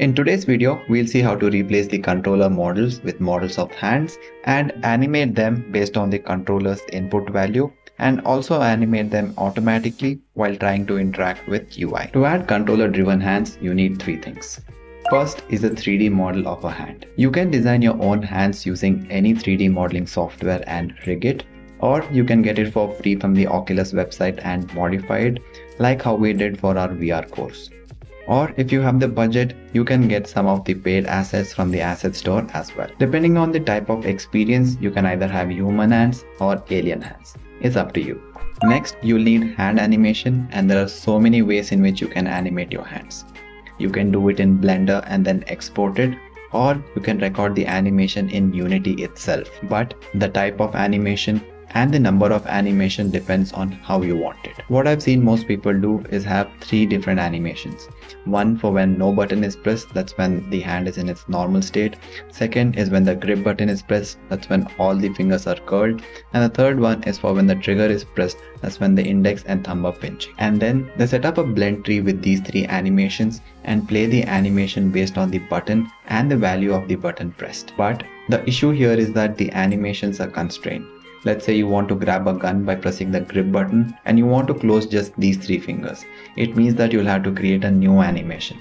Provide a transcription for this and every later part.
In today's video, we'll see how to replace the controller models with models of hands and animate them based on the controller's input value and also animate them automatically while trying to interact with UI. To add controller driven hands, you need three things. First is a 3D model of a hand. You can design your own hands using any 3D modeling software and rig it, or you can get it for free from the Oculus website and modify it like how we did for our VR course. Or if you have the budget, you can get some of the paid assets from the asset store as well. Depending on the type of experience, you can either have human hands or alien hands. It's up to you. Next, you'll need hand animation and there are so many ways in which you can animate your hands. You can do it in Blender and then export it or you can record the animation in Unity itself. But the type of animation and the number of animation depends on how you want it. What I've seen most people do is have three different animations. One for when no button is pressed, that's when the hand is in its normal state. Second is when the grip button is pressed, that's when all the fingers are curled. And the third one is for when the trigger is pressed, that's when the index and thumb are pinching. And then they set up a blend tree with these three animations and play the animation based on the button and the value of the button pressed. But the issue here is that the animations are constrained. Let's say you want to grab a gun by pressing the grip button and you want to close just these three fingers. It means that you'll have to create a new animation.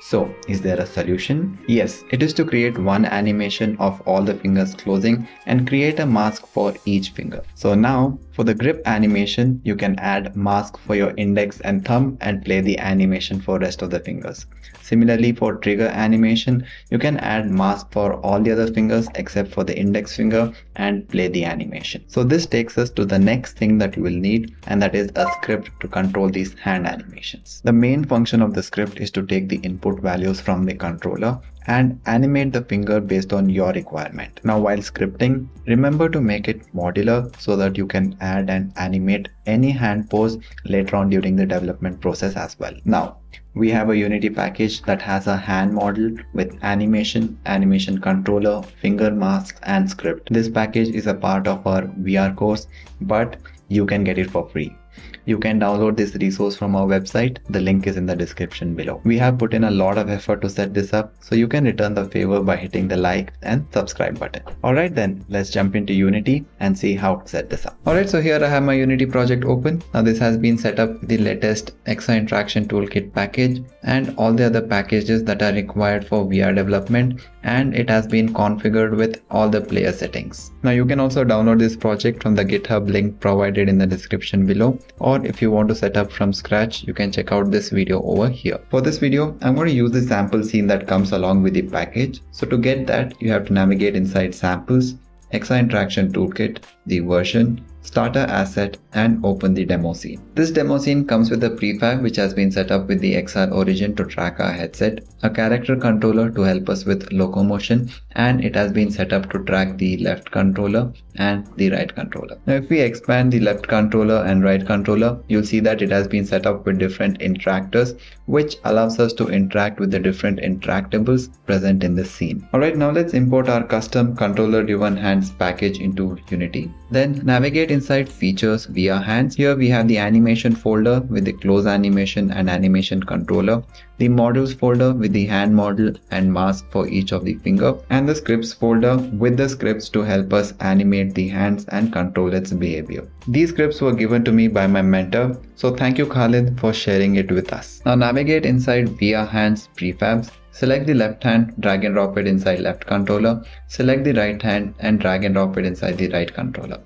So, is there a solution? Yes, it is to create one animation of all the fingers closing and create a mask for each finger. So now, for the grip animation, you can add mask for your index and thumb and play the animation for rest of the fingers. Similarly, for trigger animation, you can add mask for all the other fingers except for the index finger and play the animation. So this takes us to the next thing that you will need and that is a script to control these hand animations. The main function of the script is to take the input values from the controller and animate the finger based on your requirement. Now while scripting, remember to make it modular so that you can add and animate any hand pose later on during the development process as well. Now we have a Unity package that has a hand model with animation, animation controller, finger masks and script. This package is a part of our VR course, but you can get it for free. You can download this resource from our website. The link is in the description below. We have put in a lot of effort to set this up, so you can return the favor by hitting the like and subscribe button. Alright then, let's jump into Unity and see how to set this up. Alright, so here I have my Unity project open. Now this has been set up with the latest XR Interaction Toolkit package and all the other packages that are required for VR development and it has been configured with all the player settings. Now you can also download this project from the GitHub link provided in the description below or if you want to set up from scratch you can check out this video over here. For this video I'm going to use the sample scene that comes along with the package. So to get that you have to navigate inside samples, XR Interaction Toolkit, the version, starter asset and open the demo scene. This demo scene comes with a prefab which has been set up with the XR Origin to track our headset, a character controller to help us with locomotion and it has been set up to track the left controller and the right controller. Now if we expand the left controller and right controller, you'll see that it has been set up with different interactors which allows us to interact with the different interactables present in this scene. Alright now let's import our custom controller driven hands package into Unity. Then navigate inside features VR hands. Here we have the animation folder with the close animation and animation controller, the models folder with the hand model and mask for each of the finger, and the scripts folder with the scripts to help us animate the hands and control its behavior. These scripts were given to me by my mentor, so thank you Khalid for sharing it with us. Now navigate inside VR hands prefabs Select the left hand, drag and drop it inside left controller. Select the right hand and drag and drop it inside the right controller.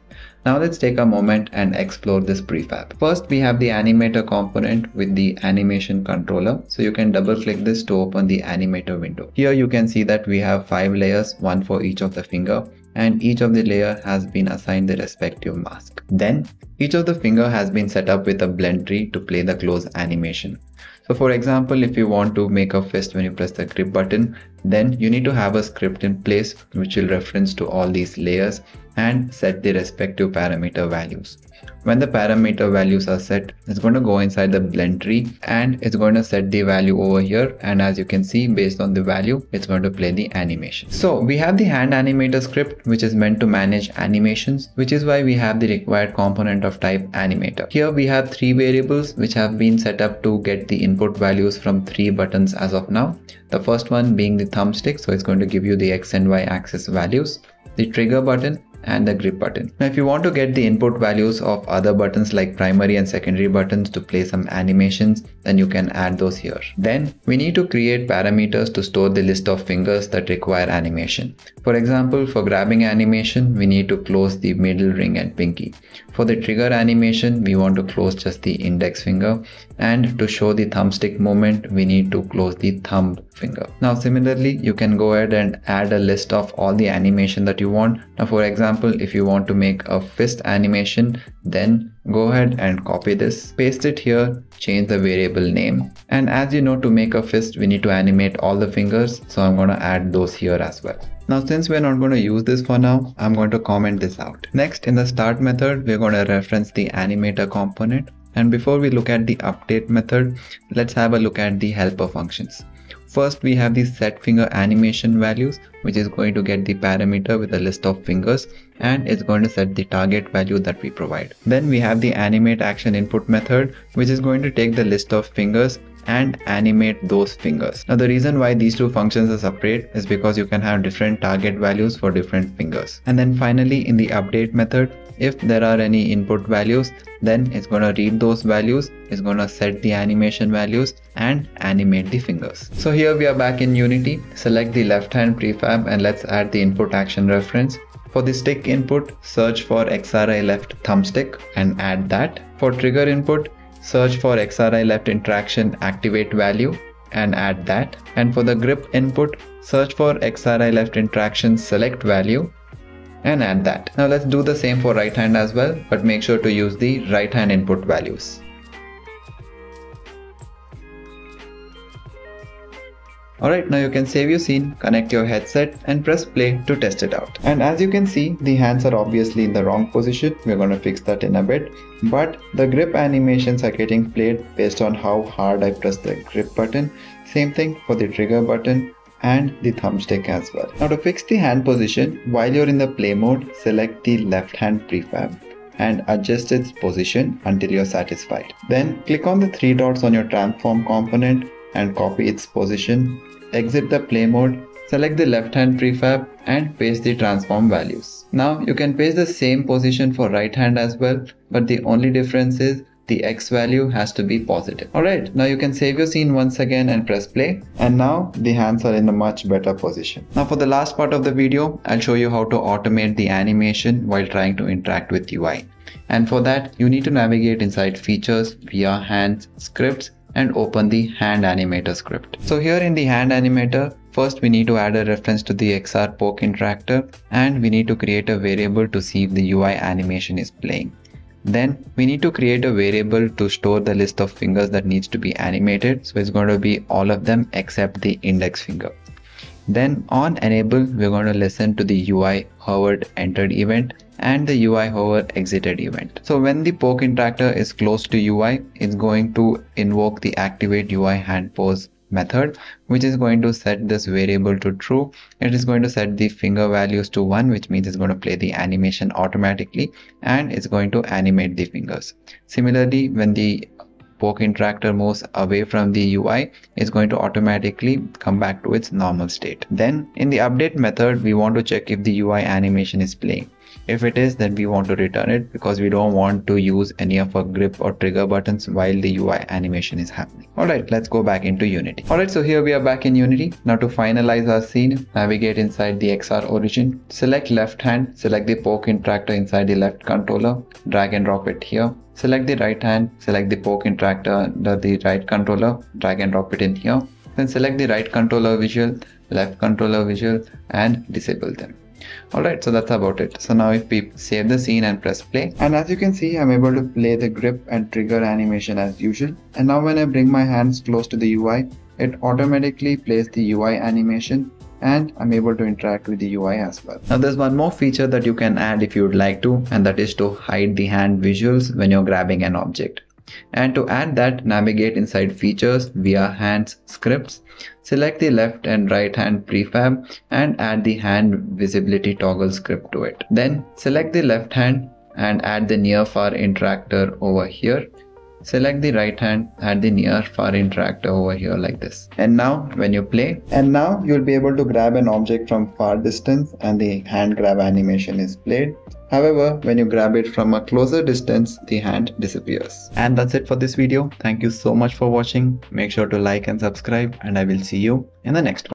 Now let's take a moment and explore this prefab. First we have the animator component with the animation controller. So you can double click this to open the animator window. Here you can see that we have five layers, one for each of the finger and each of the layer has been assigned the respective mask. Then each of the finger has been set up with a blend tree to play the close animation. So for example, if you want to make a fist when you press the grip button, then you need to have a script in place which will reference to all these layers and set the respective parameter values. When the parameter values are set, it's going to go inside the blend tree and it's going to set the value over here. And as you can see, based on the value, it's going to play the animation. So we have the hand animator script, which is meant to manage animations, which is why we have the required component of type animator. Here we have three variables which have been set up to get the input values from three buttons as of now. The first one being the thumbstick. So it's going to give you the X and Y axis values. The trigger button and the grip button. Now if you want to get the input values of other buttons like primary and secondary buttons to play some animations then you can add those here. Then we need to create parameters to store the list of fingers that require animation. For example for grabbing animation we need to close the middle ring and pinky. For the trigger animation we want to close just the index finger and to show the thumbstick movement we need to close the thumb finger. Now similarly you can go ahead and add a list of all the animation that you want. Now for example if you want to make a fist animation then go ahead and copy this paste it here change the variable name and as you know to make a fist we need to animate all the fingers so I'm going to add those here as well. Now since we're not going to use this for now, I'm going to comment this out. Next in the start method, we're going to reference the animator component. And before we look at the update method, let's have a look at the helper functions. First, we have the set finger animation values, which is going to get the parameter with a list of fingers and it's going to set the target value that we provide. Then we have the animate action input method, which is going to take the list of fingers and animate those fingers. Now the reason why these two functions are separate is because you can have different target values for different fingers. And then finally in the update method, if there are any input values then it's going to read those values it's going to set the animation values and animate the fingers. So here we are back in unity. Select the left hand prefab and let's add the input action reference. For the stick input search for xri left thumbstick and add that. For trigger input search for xri left interaction activate value and add that. And for the grip input search for xri left interaction select value and add that. Now let's do the same for right hand as well, but make sure to use the right hand input values. Alright, now you can save your scene, connect your headset and press play to test it out. And as you can see, the hands are obviously in the wrong position. We're going to fix that in a bit. But the grip animations are getting played based on how hard I press the grip button. Same thing for the trigger button and the thumbstick as well. Now to fix the hand position, while you're in the play mode, select the left hand prefab and adjust its position until you're satisfied. Then click on the three dots on your transform component and copy its position. Exit the play mode, select the left hand prefab and paste the transform values. Now you can paste the same position for right hand as well, but the only difference is the x value has to be positive. Alright, now you can save your scene once again and press play. And now the hands are in a much better position. Now for the last part of the video, I'll show you how to automate the animation while trying to interact with UI. And for that, you need to navigate inside features VR hands, scripts, and open the hand animator script. So here in the hand animator, first we need to add a reference to the XR poke interactor and we need to create a variable to see if the UI animation is playing. Then we need to create a variable to store the list of fingers that needs to be animated. So it's going to be all of them except the index finger. Then on enable, we're going to listen to the UI hovered entered event and the UI hover exited event. So when the poke interactor is close to UI, it's going to invoke the activate UI hand pose method which is going to set this variable to true. It is going to set the finger values to 1 which means it's going to play the animation automatically and it's going to animate the fingers. Similarly when the poke interactor moves away from the UI is going to automatically come back to its normal state. Then in the update method we want to check if the UI animation is playing if it is, then we want to return it because we don't want to use any of our grip or trigger buttons while the UI animation is happening. Alright, let's go back into Unity. Alright, so here we are back in Unity. Now to finalize our scene, navigate inside the XR origin, select left hand, select the poke interactor inside the left controller, drag and drop it here. Select the right hand, select the poke interactor under the right controller, drag and drop it in here. Then select the right controller visual, left controller visual and disable them. Alright, so that's about it. So now if we save the scene and press play, and as you can see, I'm able to play the grip and trigger animation as usual. And now when I bring my hands close to the UI, it automatically plays the UI animation and I'm able to interact with the UI as well. Now there's one more feature that you can add if you would like to and that is to hide the hand visuals when you're grabbing an object. And to add that, navigate inside features VR hands scripts, select the left and right hand prefab and add the hand visibility toggle script to it. Then select the left hand and add the near far interactor over here select the right hand add the near far interactor over here like this and now when you play and now you'll be able to grab an object from far distance and the hand grab animation is played However, when you grab it from a closer distance, the hand disappears. And that's it for this video. Thank you so much for watching. Make sure to like and subscribe and I will see you in the next one.